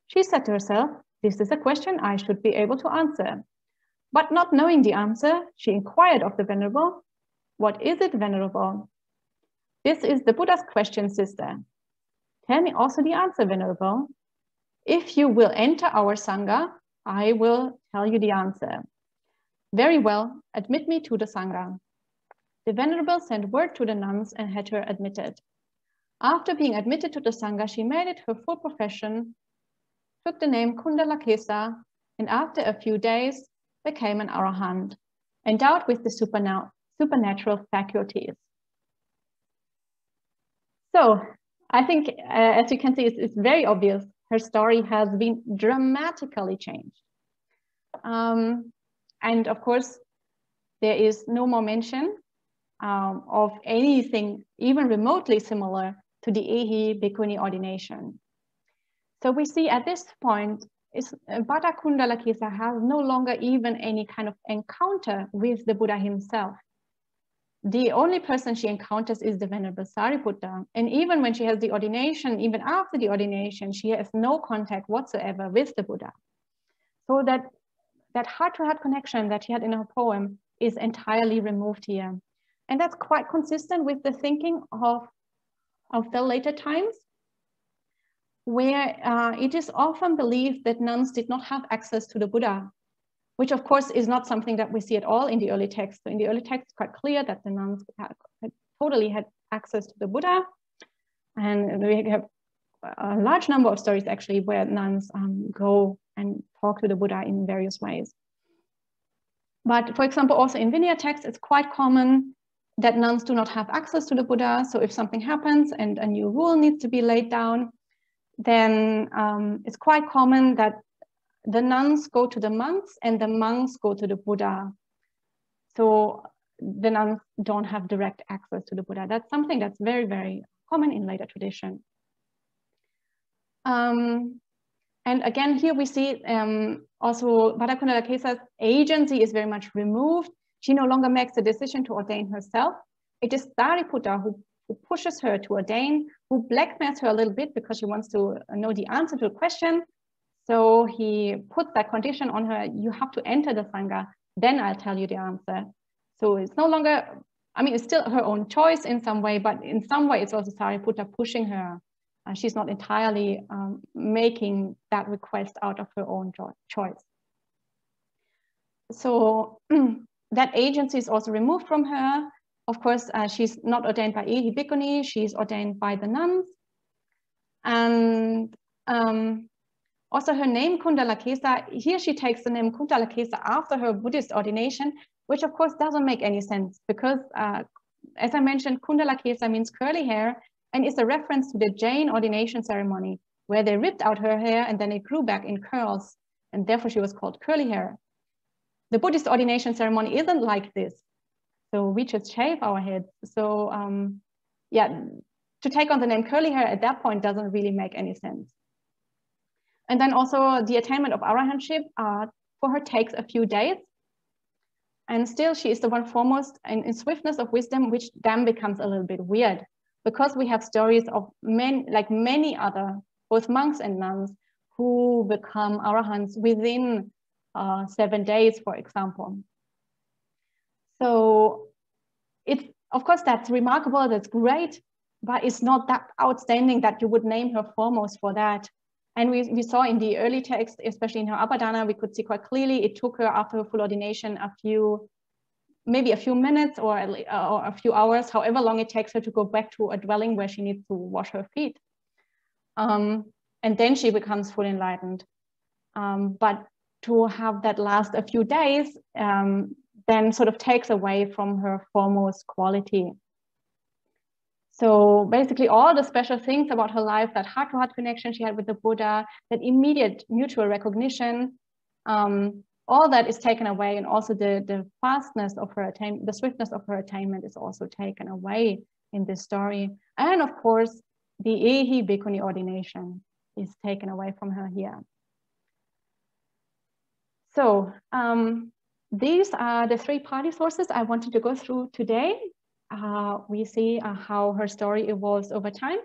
She said to herself, this is a question I should be able to answer. But not knowing the answer, she inquired of the Venerable, what is it, Venerable? This is the Buddha's question, sister. Tell me also the answer, Venerable. If you will enter our Sangha, I will tell you the answer. Very well, admit me to the Sangha. The Venerable sent word to the nuns and had her admitted. After being admitted to the Sangha, she made it her full profession, took the name Kundalakesa, and after a few days became an Arahant, endowed with the supernatural faculties. So I think, uh, as you can see, it's, it's, very obvious her story has been dramatically changed. Um, and of course, there is no more mention um, of anything even remotely similar to the Ehi Bhikkhuni ordination. So we see at this point, is uh, Bhadda Kundalakesa has no longer even any kind of encounter with the Buddha himself. The only person she encounters is the Venerable Sariputta. And even when she has the ordination, even after the ordination, she has no contact whatsoever with the Buddha. So that that heart-to-heart -heart connection that she had in her poem is entirely removed here. And that's quite consistent with the thinking of, of the later times, where uh, it is often believed that nuns did not have access to the Buddha, which of course is not something that we see at all in the early text. So in the early text, it's quite clear that the nuns had, had totally had access to the Buddha. And we have a large number of stories actually where nuns um, go and talk to the Buddha in various ways. But for example, also in Vinaya texts, it's quite common that nuns do not have access to the Buddha. So if something happens and a new rule needs to be laid down, then um, it's quite common that the nuns go to the monks and the monks go to the Buddha. So the nuns don't have direct access to the Buddha. That's something that's very, very common in later tradition. Um, and again, here we see um, also Bhadda Kundalakesa's agency is very much removed. She no longer makes the decision to ordain herself. It is Sariputta who, who pushes her to ordain, who blackmails her a little bit because she wants to know the answer to a question. So he puts that condition on her, you have to enter the Sangha, then I'll tell you the answer. So it's no longer, I mean, it's still her own choice in some way, but in some way it's also Sariputta pushing her and she's not entirely um, making that request out of her own choice. So that agency is also removed from her. Of course, uh, she's not ordained by Ehi Bhikkhuni, she's ordained by the nuns. And um, also her name Kundalakesa, here she takes the name Kundalakesa after her Buddhist ordination, which of course doesn't make any sense because uh, as I mentioned, Kundalakesa means curly hair and is a reference to the Jain ordination ceremony, where they ripped out her hair and then it grew back in curls, and therefore she was called curly hair. The Buddhist ordination ceremony isn't like this. So we just shave our heads. So um, yeah, to take on the name curly hair at that point doesn't really make any sense. And then also the attainment of arahantship uh, for her takes a few days. And still she is the one foremost in, in swiftness of wisdom, which then becomes a little bit weird because we have stories of many, like many other, both monks and nuns, who become arahants within uh, seven days, for example. So it's, of course, that's remarkable, that's great, but it's not that outstanding that you would name her foremost for that. And we, we saw in the early text, especially in her Apadana, we could see quite clearly it took her after her full ordination a few maybe a few minutes or, or a few hours, however long it takes her to go back to a dwelling where she needs to wash her feet. Um, and then she becomes fully enlightened. Um, but to have that last a few days um, then sort of takes away from her foremost quality. So basically all the special things about her life, that heart-to-heart connection she had with the Buddha, that immediate mutual recognition, um, all that is taken away and also the, the fastness of her attainment, the swiftness of her attainment is also taken away in this story. And of course, the Ehi Bhikkhuni ordination is taken away from her here. So um, these are the three Pali sources I wanted to go through today. Uh, we see uh, how her story evolves over time.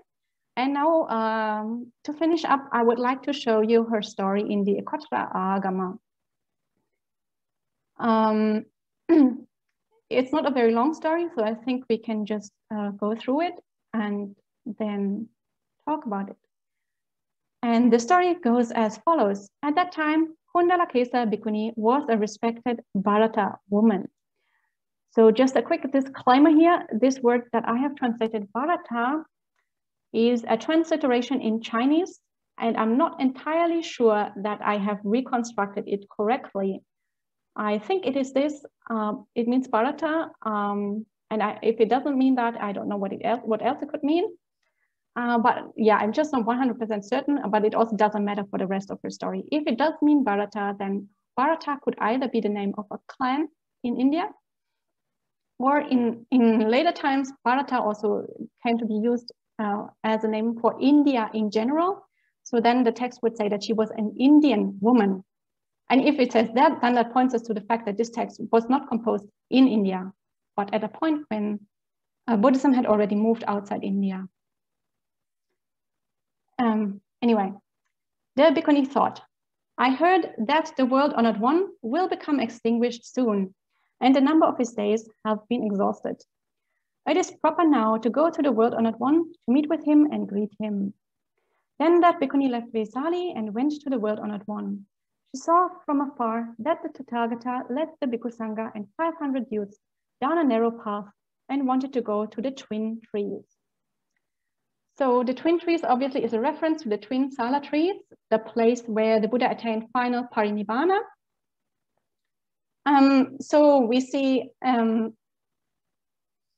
And now um, to finish up, I would like to show you her story in the Ekottara Agama. Um, it's not a very long story, so I think we can just uh, go through it and then talk about it. And the story goes as follows. At that time, Kundalakesa Bhikkhuni was a respected Bharata woman. So just a quick disclaimer here, this word that I have translated Bharata is a transliteration in Chinese, and I'm not entirely sure that I have reconstructed it correctly. I think it is this, um, it means Bharata. Um, and I, if it doesn't mean that, I don't know what, it else, what else it could mean. Uh, but yeah, I'm just not 100% certain, but it also doesn't matter for the rest of her story. If it does mean Bharata, then Bharata could either be the name of a clan in India, or in, in later times, Bharata also came to be used uh, as a name for India in general. So then the text would say that she was an Indian woman and if it says that, then that points us to the fact that this text was not composed in India, but at a point when uh, Buddhism had already moved outside India. Um, anyway, the Bhikkhuni thought, I heard that the world honored one will become extinguished soon, and the number of his days have been exhausted. It is proper now to go to the world honored one to meet with him and greet him. Then that Bhikkhuni left Vesali and went to the world honored one. She saw from afar that the Tathagata led the Bhikkhu Sangha and 500 youths down a narrow path and wanted to go to the twin trees. So the twin trees obviously is a reference to the twin sala trees, the place where the Buddha attained final parinibbana. Um, so we see, um,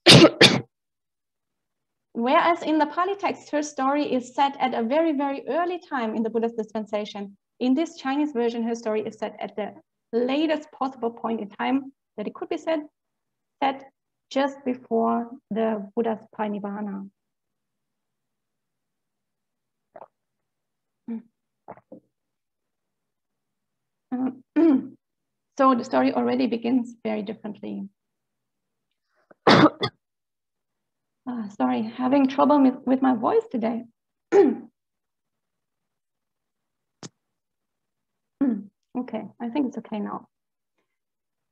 whereas in the Pali text, her story is set at a very, very early time in the Buddha's dispensation. In this Chinese version, her story is set at the latest possible point in time that it could be said, set just before the Buddha's parinibbana. Um, so the story already begins very differently. oh, sorry, having trouble with, with my voice today. okay, I think it's okay now.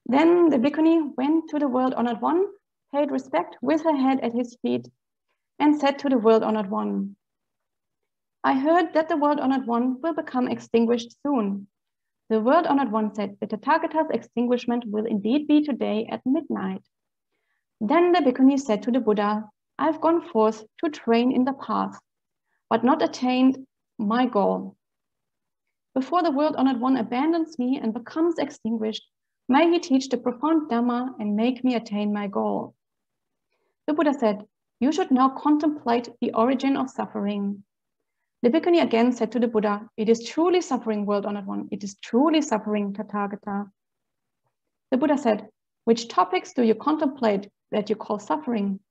Then the bhikkhuni went to the world honored one, paid respect with her head at his feet, and said to the world honored one, I heard that the world honored one will become extinguished soon. The world honored one said that the Tathagata's extinguishment will indeed be today at midnight. Then the bhikkhuni said to the Buddha, I've gone forth to train in the path, but not attained my goal. Before the world honored one abandons me and becomes extinguished, may he teach the profound Dhamma and make me attain my goal. The Buddha said, You should now contemplate the origin of suffering. The bhikkhuni again said to the Buddha, It is truly suffering, world honored one. It is truly suffering, Tathagata. The Buddha said, Which topics do you contemplate that you call suffering?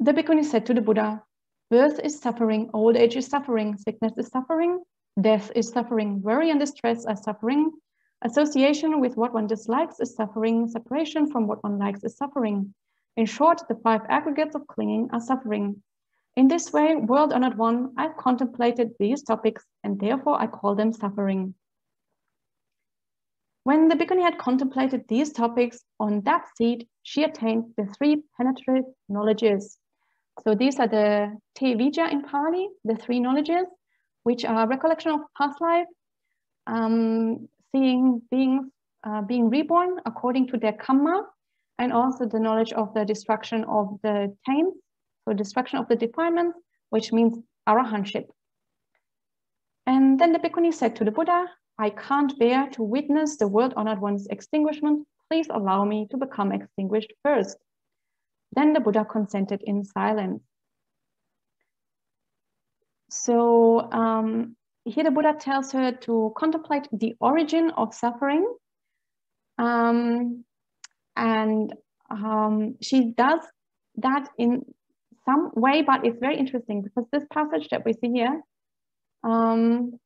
The bhikkhuni said to the Buddha, Birth is suffering, old age is suffering, sickness is suffering, death is suffering, worry and distress are suffering, association with what one dislikes is suffering, separation from what one likes is suffering. In short, the five aggregates of clinging are suffering. In this way, world honored one, I've contemplated these topics and therefore I call them suffering. When the bhikkhuni had contemplated these topics on that seat, she attained the three penetrative knowledges. So these are the Te Vijja in Pali, the three knowledges, which are recollection of past life, um, seeing beings uh, being reborn according to their karma, and also the knowledge of the destruction of the taints so destruction of the defilements, which means arahantship. And then the bhikkhuni said to the Buddha, I can't bear to witness the world honored one's extinguishment. Please allow me to become extinguished first. Then the Buddha consented in silence. So um, here the Buddha tells her to contemplate the origin of suffering. Um, and um, she does that in some way, but it's very interesting because this passage that we see here, um,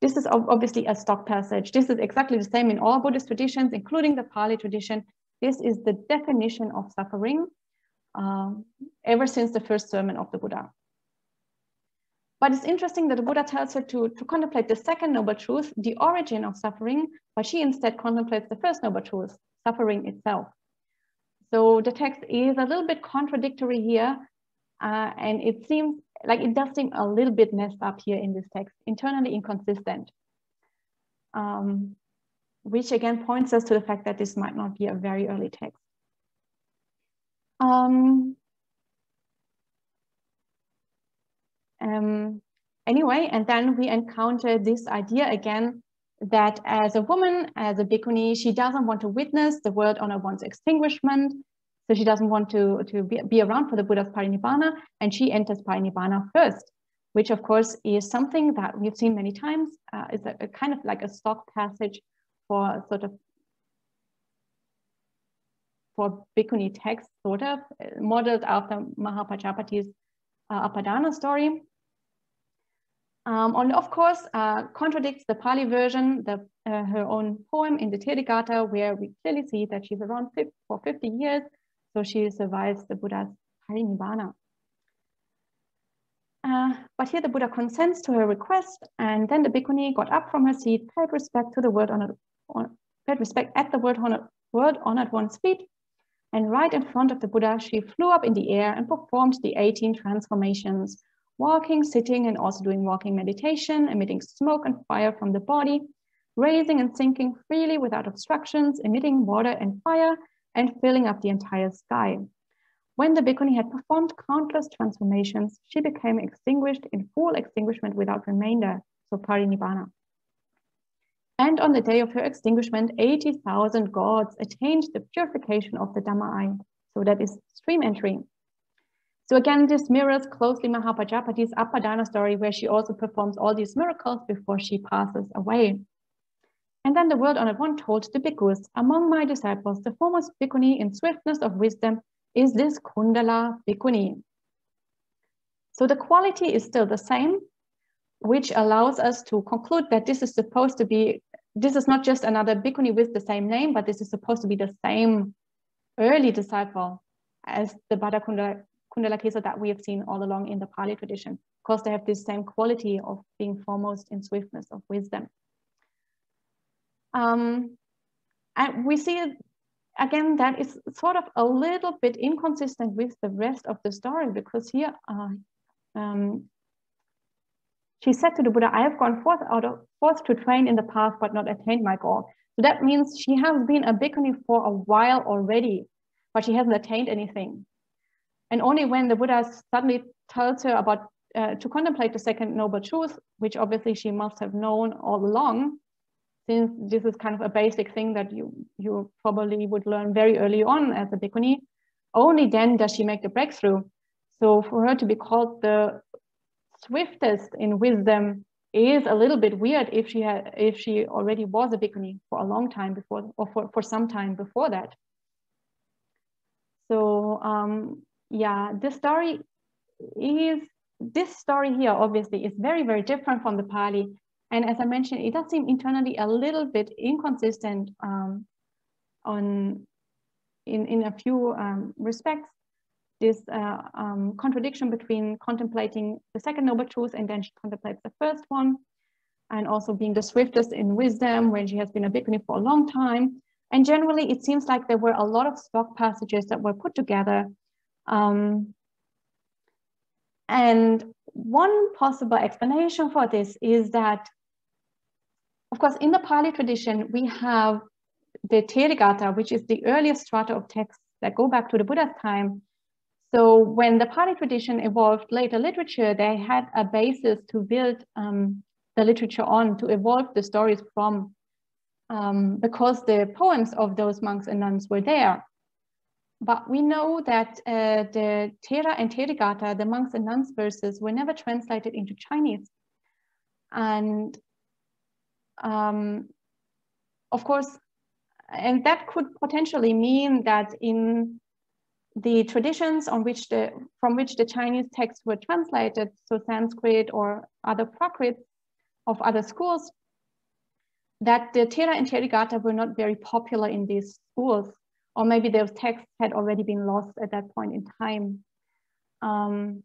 this is obviously a stock passage. This is exactly the same in all Buddhist traditions, including the Pali tradition. This is the definition of suffering um, ever since the first sermon of the Buddha. But it's interesting that the Buddha tells her to, to contemplate the second noble truth, the origin of suffering, but she instead contemplates the first noble truth, suffering itself. So the text is a little bit contradictory here, uh, and it seems like it does seem a little bit messed up here in this text, internally inconsistent. Um, which again points us to the fact that this might not be a very early text. Um, um, anyway, and then we encounter this idea again that as a woman, as a bhikkhuni, she doesn't want to witness the world honored one's extinguishment. So she doesn't want to, to be, be around for the Buddha's parinibbana, and she enters parinibbana first, which of course is something that we've seen many times. Uh, is a, a kind of like a stock passage for sort of for bhikkhuni text, sort of modeled after Mahapajapati's uh, Apadana story. Um, and of course, uh, contradicts the Pali version, the, uh, her own poem in the Therigatha, where we clearly see that she's around 50, for 50 years so she survives the Buddha's parinibbana. Uh, but here the Buddha consents to her request, and then the bhikkhuni got up from her seat, paid respect to the word honored, paid respect at the word honored, word honored one's feet, And right in front of the Buddha, she flew up in the air and performed the 18 transformations, walking, sitting, and also doing walking meditation, emitting smoke and fire from the body, raising and sinking freely without obstructions, emitting water and fire, and filling up the entire sky. When the bhikkhuni had performed countless transformations, she became extinguished in full extinguishment without remainder, so parinibbana. And on the day of her extinguishment, 80,000 gods attained the purification of the Dhamma eye. So that is stream entry. So again, this mirrors closely Mahapajapati's Apadana story, where she also performs all these miracles before she passes away. And then the word honored one told the bhikkhus, among my disciples, the foremost bhikkhuni in swiftness of wisdom is this Kundala bhikkhuni. So the quality is still the same, which allows us to conclude that this is supposed to be, this is not just another bhikkhuni with the same name, but this is supposed to be the same early disciple as the Bhadda Kundala, Kundalakesa that we have seen all along in the Pali tradition, because they have this same quality of being foremost in swiftness of wisdom. Um, and we see again that is sort of a little bit inconsistent with the rest of the story because here uh, um, she said to the Buddha, I have gone forth out of forth to train in the path, but not attained my goal. So that means she has been a bhikkhuni for a while already, but she hasn't attained anything. And only when the Buddha suddenly tells her about uh, to contemplate the second noble truth, which obviously she must have known all along, since this is kind of a basic thing that you, you probably would learn very early on as a bhikkhuni, only then does she make the breakthrough. So for her to be called the swiftest in wisdom is a little bit weird if she had if she already was a bhikkhuni for a long time before or for, for some time before that. So um, yeah, this story is this story here obviously is very, very different from the Pali and as I mentioned, it does seem internally a little bit inconsistent um, on in, in a few um, respects. This uh, um, contradiction between contemplating the second noble truth and then she contemplates the first one, and also being the swiftest in wisdom when she has been a bhikkhuni for a long time. And generally, it seems like there were a lot of stock passages that were put together. Um, and one possible explanation for this is that of course, in the Pali tradition, we have the Therigatha, which is the earliest strata of texts that go back to the Buddha's time. So when the Pali tradition evolved later literature, they had a basis to build um, the literature on, to evolve the stories from, um, because the poems of those monks and nuns were there. But we know that uh, the Thera and Therigatha, the monks and nuns verses, were never translated into Chinese. And um, of course, and that could potentially mean that in the traditions on which the from which the Chinese texts were translated, so Sanskrit or other Prakrit of other schools, that the Thera and Therigatha were not very popular in these schools, or maybe those texts had already been lost at that point in time. Um,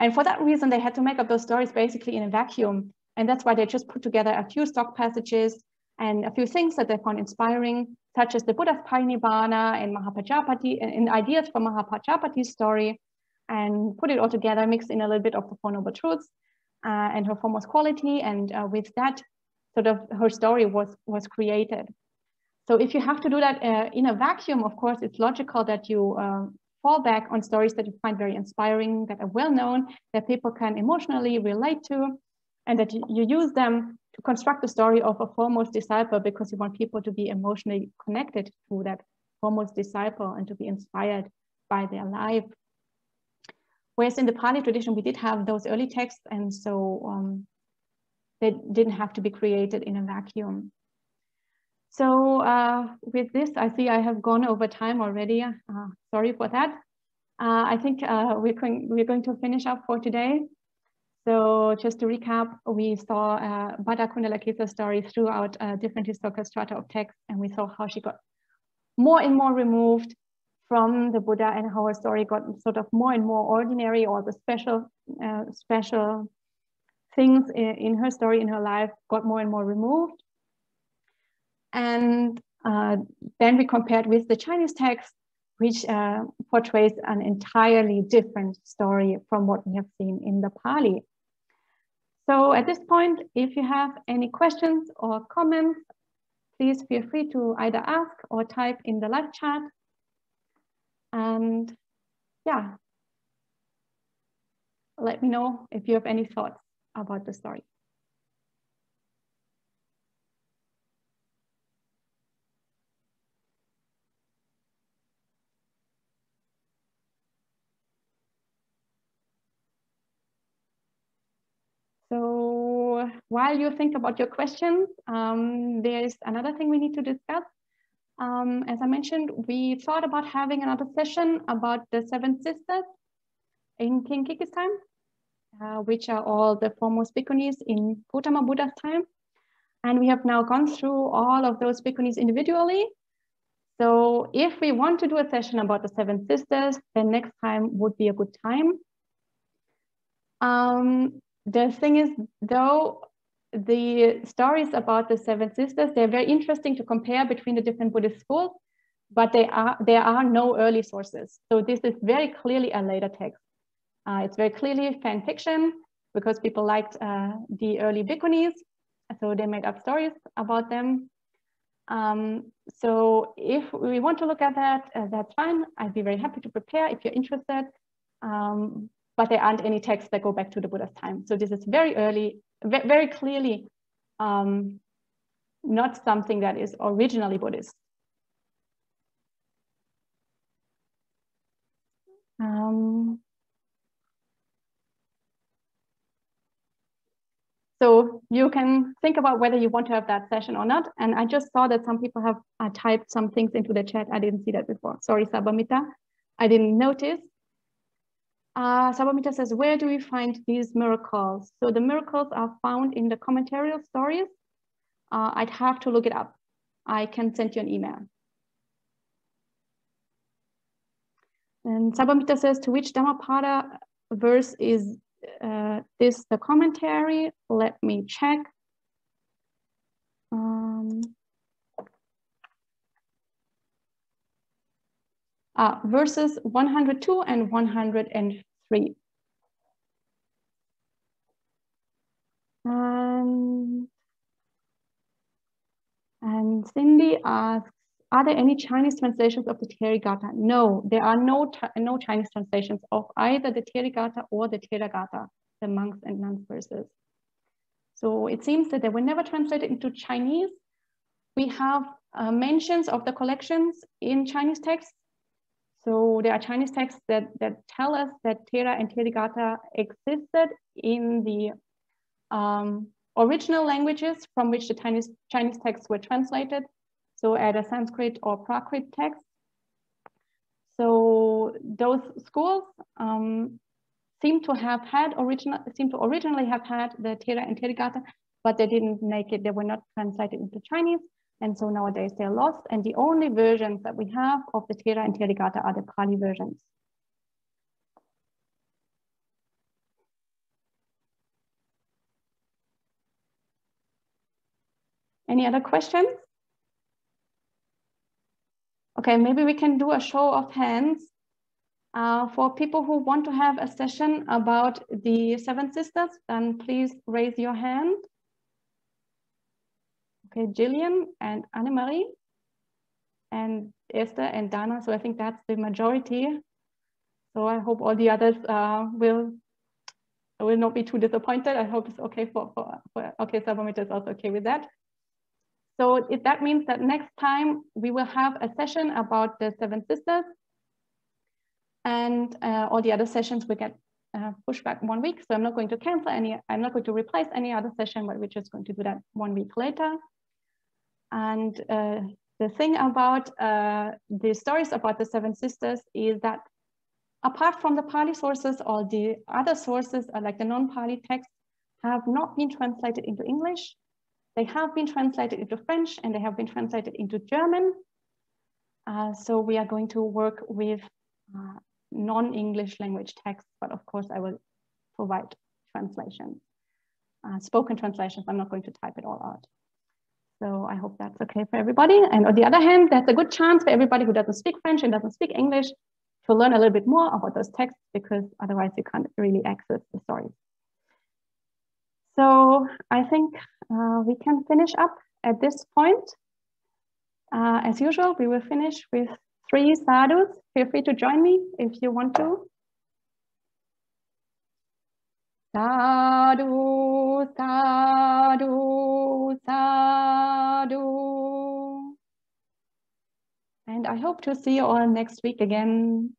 and for that reason, they had to make up those stories basically in a vacuum. And that's why they just put together a few stock passages and a few things that they found inspiring, such as the Buddha's Parinibbana and Mahapajapati and, ideas from Mahapajapati's story, and put it all together, mixed in a little bit of the Four Noble Truths uh, and her foremost quality. And uh, with that, sort of her story was, was created. So if you have to do that uh, in a vacuum, of course, it's logical that you uh, fall back on stories that you find very inspiring, that are well known, that people can emotionally relate to, and that you, use them to construct the story of a foremost disciple because you want people to be emotionally connected to that foremost disciple and to be inspired by their life. Whereas in the Pali tradition, we did have those early texts, and so um, they didn't have to be created in a vacuum. So uh, with this, I see I have gone over time already. Uh, sorry for that. Uh, I think uh, we're, going, we're going to finish up for today. So just to recap, we saw uh, Bhadda Kundalakesa's story throughout uh, different historical strata of text, and we saw how she got more and more removed from the Buddha and how her story got sort of more and more ordinary or the special, uh, special things in, in, her story, in her life, got more and more removed. And uh, then we compared with the Chinese text which uh, portrays an entirely different story from what we have seen in the Pali. So at this point, if you have any questions or comments, please feel free to either ask or type in the live chat. And yeah, let me know if you have any thoughts about the story. So while you think about your questions, um, there's another thing we need to discuss. Um, as I mentioned, we thought about having another session about the Seven Sisters in time, uh, which are all the foremost bhikkhunis in Gautama Buddha's time. And we have now gone through all of those bhikkhunis individually. So if we want to do a session about the Seven Sisters, then next time would be a good time. Um, the thing is, though, the stories about the Seven Sisters, they're very interesting to compare between the different Buddhist schools, but they are, there are no early sources. So this is very clearly a later text. Uh, it's very clearly fan fiction because people liked uh, the early bhikkhunis, so they made up stories about them. Um, so if we want to look at that, uh, that's fine. I'd be very happy to prepare if you're interested. Um, but there aren't any texts that go back to the Buddha's time. So this is very early, very clearly um, not something that is originally Buddhist. Um, so you can think about whether you want to have that session or not. And I just saw that some people have uh, typed some things into the chat. I didn't see that before. Sorry, Sabamita. I didn't notice. Uh, Sabamita says, where do we find these miracles? So the miracles are found in the commentarial stories. Uh, I'd have to look it up. I can send you an email. And Sabamita says, to which Dhammapada verse is uh, this the commentary? Let me check. Um, uh, verses 102 and 103. And, and Cindy asks, are there any Chinese translations of the Therigatha? No, there are no, no Chinese translations of either the Therigatha or the Theragatha, the monks and nuns verses. So it seems that they were never translated into Chinese. We have uh, mentions of the collections in Chinese texts, so there are Chinese texts that, that tell us that Thera and Therigatha existed in the um, original languages from which the Chinese, Chinese texts were translated. So either Sanskrit or Prakrit texts. So those schools um, seem to have had original, seem to originally have had the Thera and Therigatha, but they didn't make it, they were not translated into Chinese. And so nowadays they're lost. And the only versions that we have of the Thera and Therigatha are the Pali versions. Any other questions? Okay, maybe we can do a show of hands uh, for people who want to have a session about the Seven Sisters, then please raise your hand. Okay, Jillian and Anne-Marie and Esther and Dana. So I think that's the majority. So I hope all the others uh, will will not be too disappointed. I hope it's okay for, for, for okay, Sabamita is also okay with that. So it, that means that next time we will have a session about the Seven Sisters and uh, all the other sessions will get uh, pushed back one week. So I'm not going to cancel any, I'm not going to replace any other session, but we're just going to do that one week later. And uh, the thing about uh, the stories about the Seven Sisters is that apart from the Pali sources, all the other sources, uh, like the non-Pali texts, have not been translated into English. They have been translated into French and they have been translated into German. Uh, so we are going to work with uh, non-English language texts, but of course I will provide translations, uh, spoken translations. I'm not going to type it all out. So I hope that's okay for everybody. And on the other hand, that's a good chance for everybody who doesn't speak French and doesn't speak English to learn a little bit more about those texts because otherwise you can't really access the stories. So I think uh, we can finish up at this point. Uh, as usual, we will finish with three sadhus. Feel free to join me if you want to. Sadhu, sadhu, sadhu. And I hope to see you all next week again.